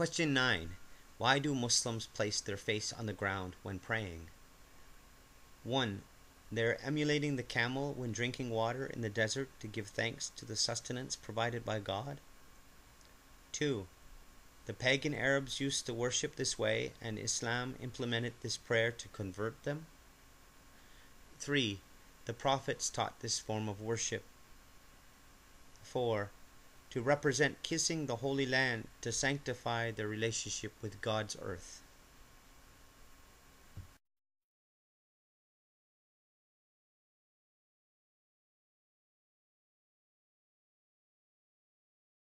Question 9. Why do Muslims place their face on the ground when praying? 1. They are emulating the camel when drinking water in the desert to give thanks to the sustenance provided by God. 2. The pagan Arabs used to worship this way and Islam implemented this prayer to convert them. 3. The prophets taught this form of worship. 4. To represent kissing the Holy Land to sanctify their relationship with God's earth.